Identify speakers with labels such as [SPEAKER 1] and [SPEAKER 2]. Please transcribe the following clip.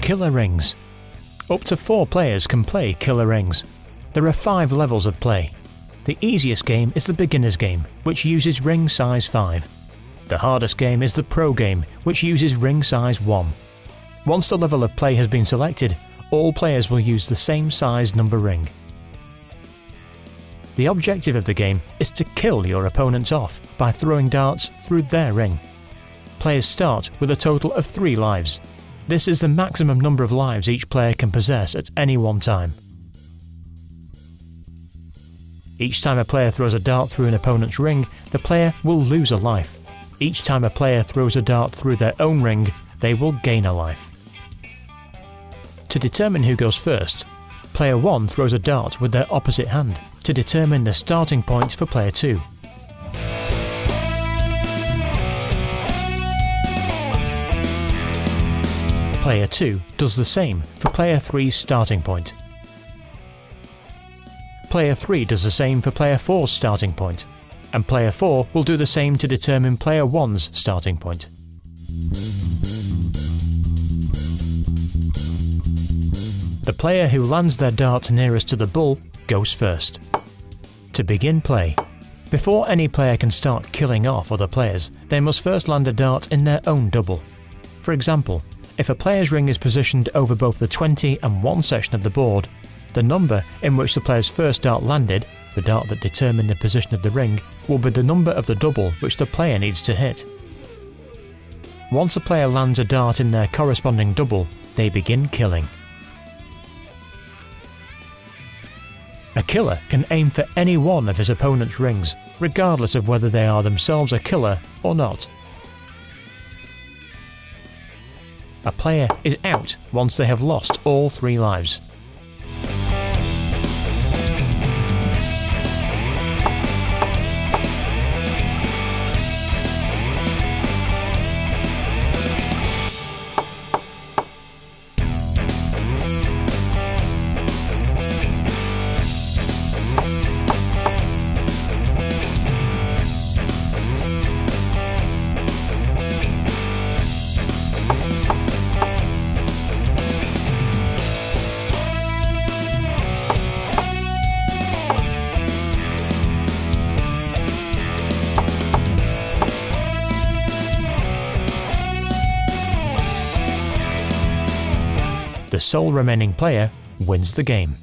[SPEAKER 1] Killer Rings. Up to four players can play Killer Rings. There are five levels of play. The easiest game is the beginner's game, which uses ring size 5. The hardest game is the pro game, which uses ring size 1. Once the level of play has been selected, all players will use the same size number ring. The objective of the game is to kill your opponents off by throwing darts through their ring. Players start with a total of 3 lives. This is the maximum number of lives each player can possess at any one time. Each time a player throws a dart through an opponent's ring, the player will lose a life. Each time a player throws a dart through their own ring, they will gain a life. To determine who goes first, player 1 throws a dart with their opposite hand to determine the starting point for player 2. Player 2 does the same for player 3's starting point. Player 3 does the same for player 4's starting point, and player 4 will do the same to determine player 1's starting point. The player who lands their dart nearest to the bull goes first. To begin play, before any player can start killing off other players, they must first land a dart in their own double. For example, if a player's ring is positioned over both the 20 and 1 section of the board, the number in which the player's first dart landed, the dart that determined the position of the ring, will be the number of the double which the player needs to hit. Once a player lands a dart in their corresponding double, they begin killing. A killer can aim for any one of his opponent's rings, regardless of whether they are themselves a killer or not. A player is out once they have lost all three lives. The sole remaining player wins the game.